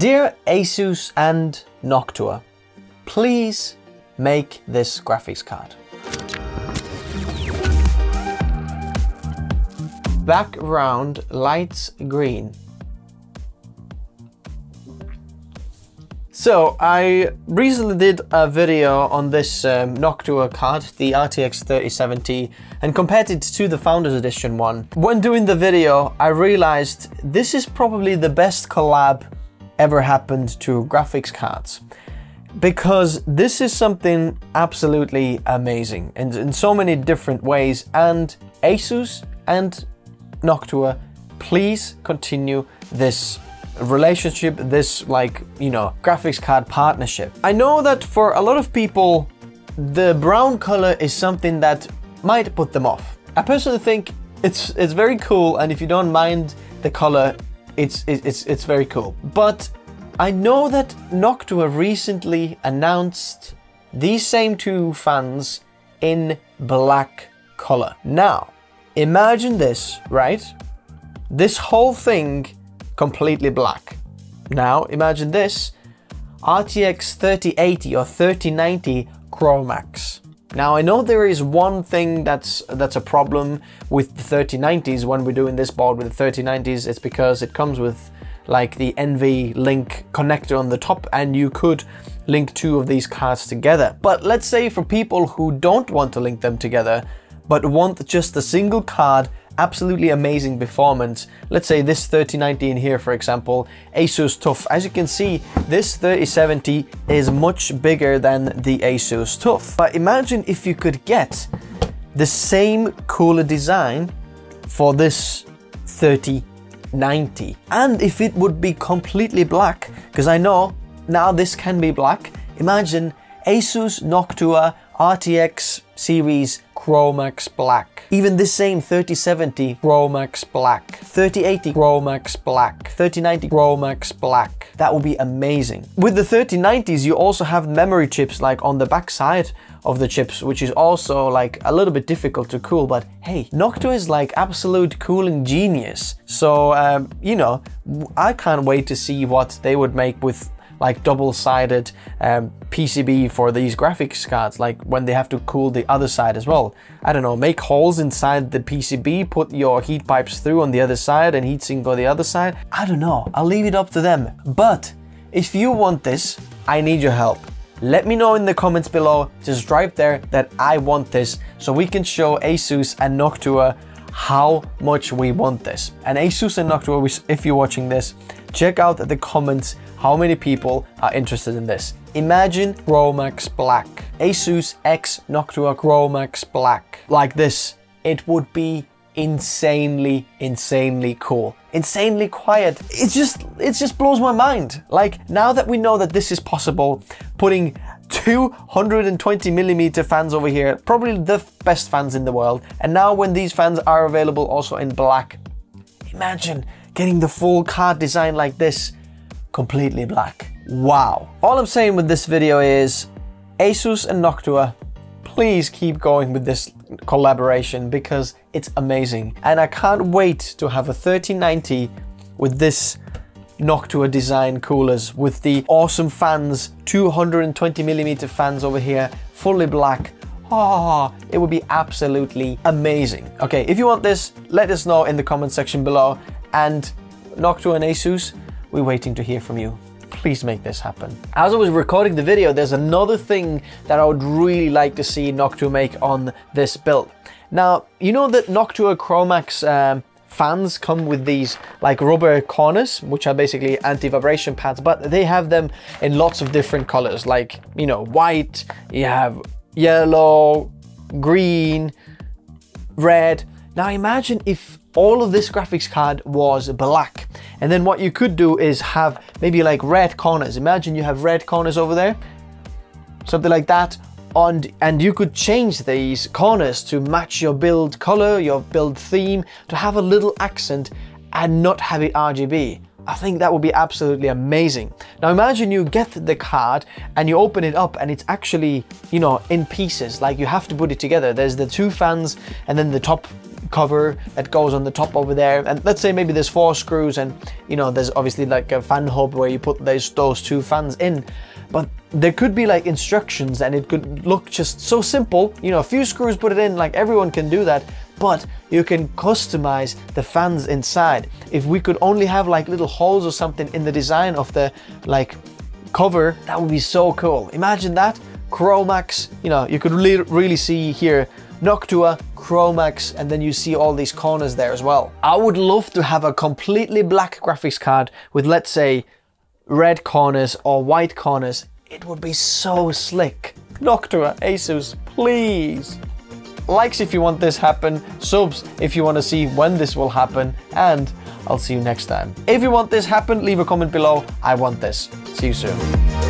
Dear Asus and Noctua, please make this graphics card. Background lights green. So I recently did a video on this um, Noctua card, the RTX 3070, and compared it to the Founders Edition one. When doing the video, I realized this is probably the best collab ever happened to graphics cards. Because this is something absolutely amazing and in so many different ways and Asus and Noctua please continue this relationship this like you know graphics card partnership. I know that for a lot of people the brown color is something that might put them off. I personally think it's it's very cool and if you don't mind the color it's it's it's very cool but I know that Noctua recently announced these same two fans in black color. Now, imagine this, right? This whole thing completely black. Now, imagine this RTX 3080 or 3090 Chromax. Now I know there is one thing that's that's a problem with the 3090s when we're doing this board with the 3090s, it's because it comes with like the NVLink connector on the top and you could link two of these cards together. But let's say for people who don't want to link them together, but want just a single card absolutely amazing performance. Let's say this 3090 in here, for example, Asus TUF. As you can see, this 3070 is much bigger than the Asus TUF. But imagine if you could get the same cooler design for this 3090. And if it would be completely black, because I know now this can be black, imagine Asus Noctua RTX series Chromax Black. Even this same 3070 Chromax Black, 3080 Chromax Black, 3090 Chromax Black. That would be amazing. With the 3090s, you also have memory chips like on the back side of the chips, which is also like a little bit difficult to cool. But hey, Noctua is like absolute cooling genius. So, um, you know, I can't wait to see what they would make with like double-sided um, PCB for these graphics cards, like when they have to cool the other side as well. I don't know, make holes inside the PCB, put your heat pipes through on the other side and heatsink on the other side. I don't know, I'll leave it up to them. But if you want this, I need your help. Let me know in the comments below, just right there, that I want this so we can show Asus and Noctua how much we want this. And Asus and Noctua, if you're watching this, check out the comments how many people are interested in this. Imagine Chromax Black, Asus X Noctua Chromax Black, like this. It would be insanely, insanely cool. Insanely quiet. It just, it just blows my mind. Like now that we know that this is possible, putting 220 millimeter fans over here, probably the best fans in the world. And now when these fans are available also in black, imagine getting the full card design like this completely black. Wow. All I'm saying with this video is Asus and Noctua, please keep going with this collaboration because it's amazing. And I can't wait to have a 3090 with this Noctua design coolers with the awesome fans, 220 millimeter fans over here, fully black. Oh, it would be absolutely amazing. Okay, if you want this, let us know in the comment section below. And Noctua and Asus, we're waiting to hear from you. Please make this happen. As I was recording the video, there's another thing that I would really like to see Noctua make on this build. Now, you know that Noctua Chromax um, fans come with these like rubber corners, which are basically anti-vibration pads, but they have them in lots of different colors, like, you know, white, you have yellow, green, red. Now imagine if all of this graphics card was black. And then what you could do is have maybe like red corners. Imagine you have red corners over there, something like that. And, and you could change these corners to match your build color, your build theme, to have a little accent and not have it RGB. I think that would be absolutely amazing. Now imagine you get the card and you open it up and it's actually, you know, in pieces, like you have to put it together. There's the two fans and then the top cover that goes on the top over there. And let's say maybe there's four screws and you know, there's obviously like a fan hub where you put those, those two fans in. But there could be like instructions and it could look just so simple. You know, a few screws put it in, like everyone can do that. But you can customize the fans inside. If we could only have like little holes or something in the design of the like cover, that would be so cool. Imagine that. Chromax, you know, you could really, really see here Noctua, Chromax, and then you see all these corners there as well. I would love to have a completely black graphics card with, let's say, red corners or white corners. It would be so slick. Noctua, Asus, please. Likes if you want this happen, subs if you want to see when this will happen, and I'll see you next time. If you want this happen, leave a comment below. I want this. See you soon.